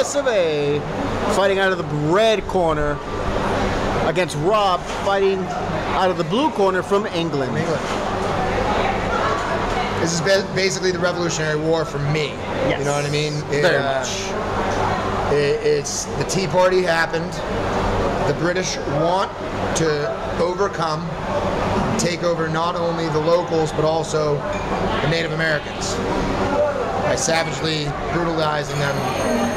US of A, fighting out of the red corner against Rob, fighting out of the blue corner from England. England. This is basically the Revolutionary War for me. Yes. You know what I mean? It, Very uh, much. it- it's the Tea Party happened. The British want to overcome, take over not only the locals but also the Native Americans by savagely brutalizing them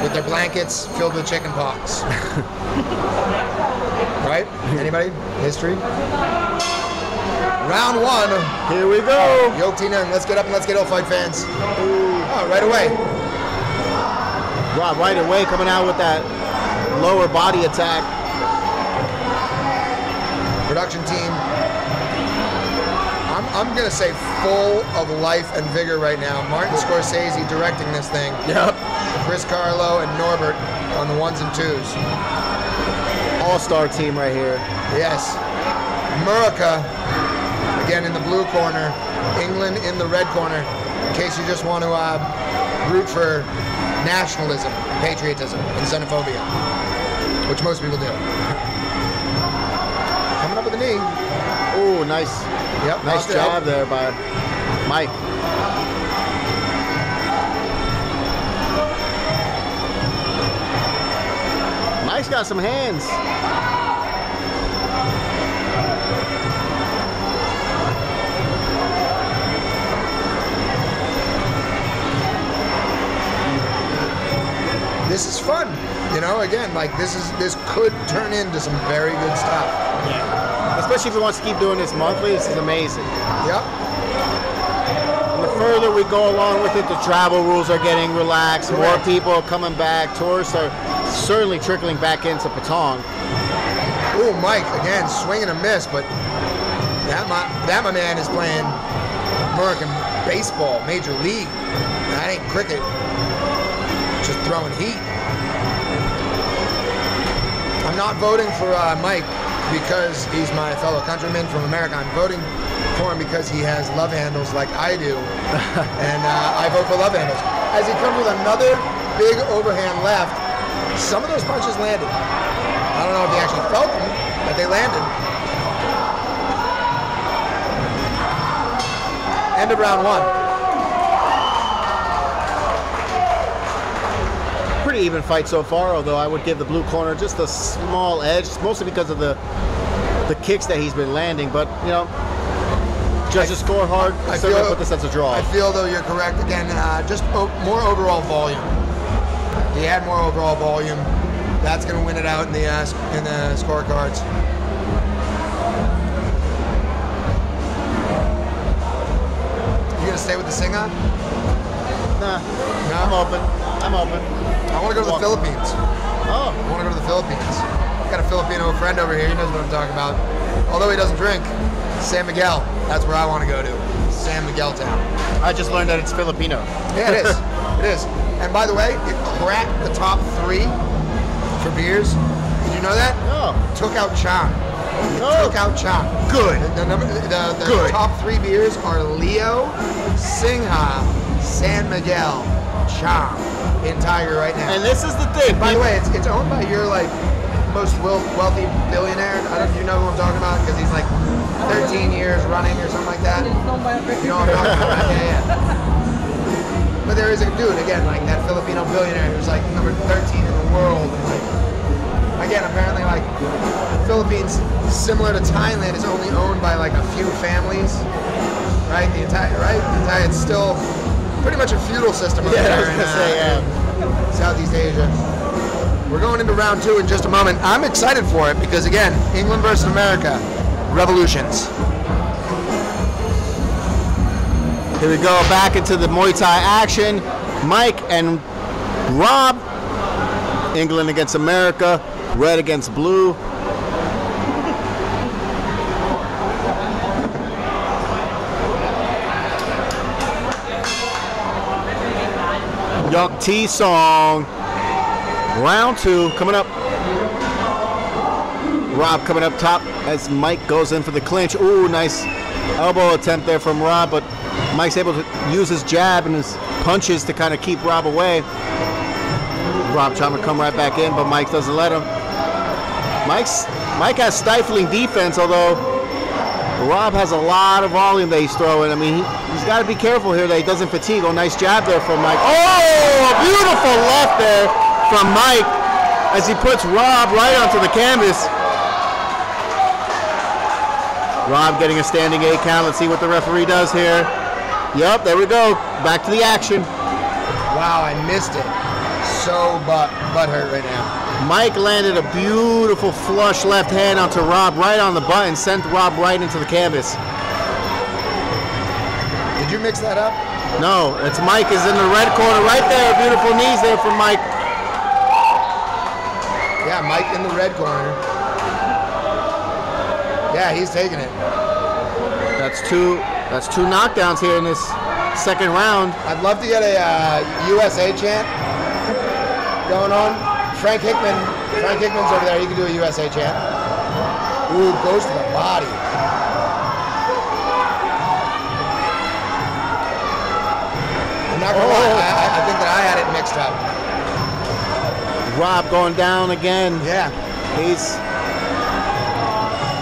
with their blankets filled with chicken pox. right? Anybody? History? Round one. Here we go. Yo, Tina, let's get up and let's get all fight fans. Oh, right away. Rob right away coming out with that lower body attack. Production team. I'm, gonna say full of life and vigor right now. Martin Scorsese directing this thing. Yep. Chris Carlo and Norbert on the ones and twos. All-star team right here. Yes. America, again in the blue corner. England in the red corner. In case you just want to uh, root for nationalism, patriotism, and xenophobia, which most people do. Coming up with a knee. Oh, nice, Yep. nice knocked out. job there by Mike. Mike's got some hands. This is fun. You know, again, like this is this could turn into some very good stuff. Especially if he wants to keep doing this monthly, this is amazing. Yep. And the further we go along with it, the travel rules are getting relaxed. More people are coming back. Tourists are certainly trickling back into Patong. Ooh, Mike again, swing and a miss, but that my that my man is playing American baseball, major league. That ain't cricket. Just throwing heat. I'm not voting for uh, Mike because he's my fellow countryman from America. I'm voting for him because he has love handles like I do, and uh, I vote for love handles. As he comes with another big overhand left, some of those punches landed. I don't know if he actually felt them, but they landed. End of round one. Even fight so far, although I would give the blue corner just a small edge, mostly because of the the kicks that he's been landing. But you know, judges score hard. I feel- put this as a draw. I feel though you're correct again. Uh, just more overall volume. He had more overall volume. That's going to win it out in the uh, in the scorecards. You gonna stay with the Singha? Nah, No. I'm open. I'm open. I want to go to the Philippines. Oh, I want to go to the Philippines. i Got a Filipino friend over here. He knows what I'm talking about. Although he doesn't drink. San Miguel. That's where I want to go to. San Miguel town. I just learned that it's Filipino. Yeah, it is. it is. And by the way, it cracked the top three for beers. Did you know that? Oh, Took out Chang. Oh. Took out Chang. Good. The, the, number, the, the Good. top three beers are Leo, Singha, San Miguel, Chang in Tiger right now. and this is the thing. By the way, it's, it's owned by your like most wealthy billionaire. I don't you know who I'm talking about because he's like 13 years running or something like that. You know what I'm talking about? Yeah, yeah. But there is a dude again like that Filipino billionaire who's like number 13 in the world. And, like again, apparently like Philippines, similar to Thailand, is only owned by like a few families. Right? The entire right? The entire it's still pretty much a feudal system over Yeah, I there was in, gonna uh, say. Southeast Asia. We're going into round two in just a moment. I'm excited for it because, again, England versus America, revolutions. Here we go back into the Muay Thai action. Mike and Rob. England against America. Red against blue. Yuck T song. Round two coming up. Rob coming up top as Mike goes in for the clinch. Ooh, nice elbow attempt there from Rob, but Mike's able to use his jab and his punches to kind of keep Rob away. Rob trying to come right back in, but Mike doesn't let him. Mike's Mike has stifling defense, although Rob has a lot of volume that he's throwing. I mean, he, has got to be careful here that he doesn't fatigue. Oh, nice jab there from Mike. Oh, a beautiful left there from Mike as he puts Rob right onto the canvas. Rob getting a standing eight count. Let's see what the referee does here. Yep, there we go. Back to the action. Wow, I missed it. So butt, butt hurt right now. Mike landed a beautiful flush left hand onto Rob right on the button, sent Rob right into the canvas. Did you mix that up? No, it's Mike is in the red corner right there. Beautiful knees there from Mike. Yeah, Mike in the red corner. Yeah, he's taking it. That's two. That's two knockdowns here in this second round. I'd love to get a uh, USA chant going on. Frank Hickman. Frank Hickman's over there. He can do a USA chant. Ooh, goes to the body. I'm not gonna oh. lie. I, I think that I had it mixed up. Rob going down again. Yeah. He's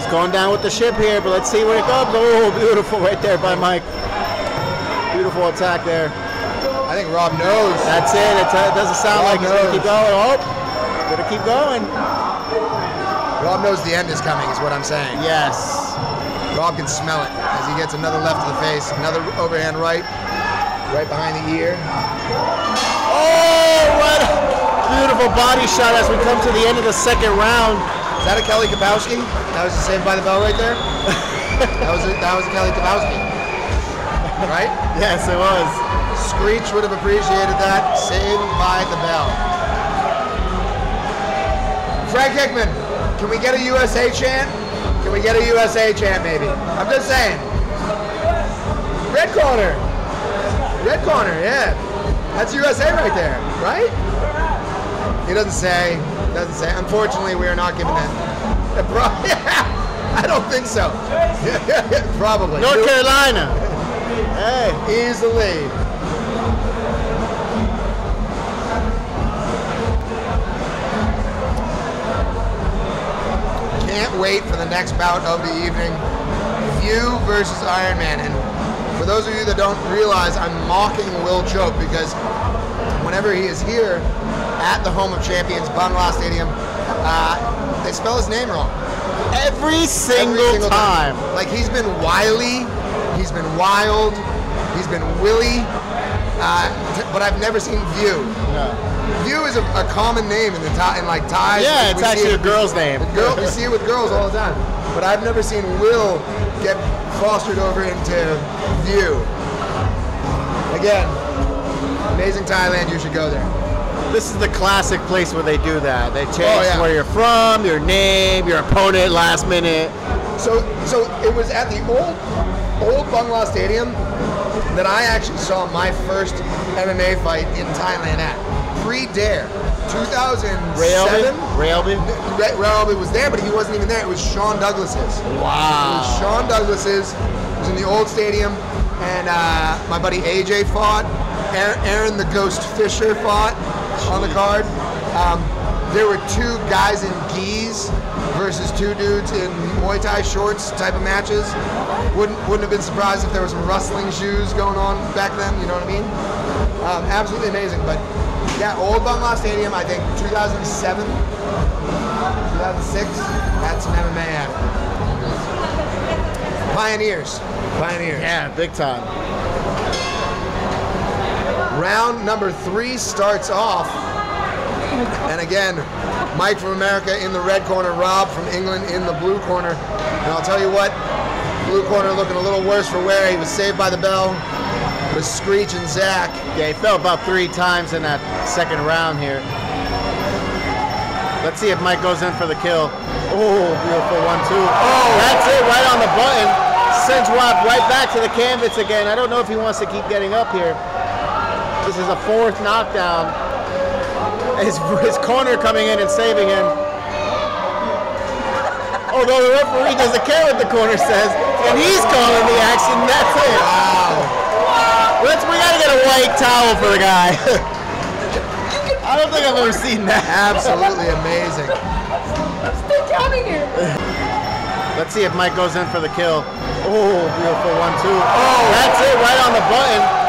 he's going down with the ship here, but let's see where it goes. Oh, beautiful right there by Mike. Beautiful attack there. I think Rob knows. That's it. It, it doesn't sound Rob like he's gonna keep going. Oh, gonna keep going. Rob knows the end is coming, is what I'm saying. Yes. Rob can smell it as he gets another left to the face, another overhand right, right behind the ear. Oh, what beautiful body shot as we come to the end of the second round. Is that a Kelly Kapowski? That was a Saved by the Bell right there. that was a, that was a Kelly Kapowski, right? Yes, it was. Screech would have appreciated that. Saved by the Bell. Frank Hickman, can we get a USA chant? Can we get a USA chant, maybe? I'm just saying. Red corner. Red corner, yeah. That's USA right there, right? He doesn't say. Doesn't say. Unfortunately, we are not giving that. I don't think so. Probably. North Carolina. Hey. Easily. Can't wait for the next bout of the evening. View versus Iron Man. And for those of you that don't realize, I'm mocking Will Chope because whenever he is here, at the home of champions, Bangla Stadium. Uh, they spell his name wrong. Every single, Every single time. time. Like he's been wily, he's been wild, he's been willy, uh, but I've never seen View. Yeah. View is a, a, common name in the tie, in like ties. Yeah, it's actually it, a girl's name. Girl, we see it with girls all the time. But I've never seen Will get fostered over into View. Again, amazing Thailand. You should go there this is the classic place where they do that. They oh, change oh, yeah. where you're from, your name, your opponent last minute. So, so it was at the old, old Bangla Stadium that I actually saw my first MMA fight in Thailand at pre-Dare, 2007. Railby? Railby was there, but he wasn't even there. It was Sean Douglas's. Wow. It was Sean Douglas's. It was in the old stadium, and uh, my buddy AJ fought. Aaron the Ghost Fisher fought on the card. Um, there were two guys in gis versus two dudes in Muay Thai shorts type of matches. Wouldn't wouldn't have been surprised if there was some rustling shoes going on back then. You know what I mean? Um, absolutely amazing. But yeah, old Bangla Stadium. I think 2007, 2006. Had some MMA action. Pioneers. Pioneers. Yeah, big time. Round number three starts off. And again, Mike from America in the red corner, Rob from England in the blue corner. And I'll tell you what, blue corner looking a little worse for wear. He was saved by the bell with Screech and Zach. Yeah, he fell about three times in that second round here. Let's see if Mike goes in for the kill. Oh, beautiful one, two. Oh, that's it, right on the button. Sends Rob right back to the canvas again. I don't know if he wants to keep getting up here. This is a fourth knockdown. His, his corner coming in and saving him. Although the referee doesn't care what the corner says, and he's calling the action, that's it. Wow. Let's, we gotta get a white towel for the guy. I don't think I've ever seen that. Absolutely amazing. I'm Still counting here. Let's see if Mike goes in for the kill. Oh, beautiful one, two. Oh, that's it, right on the button.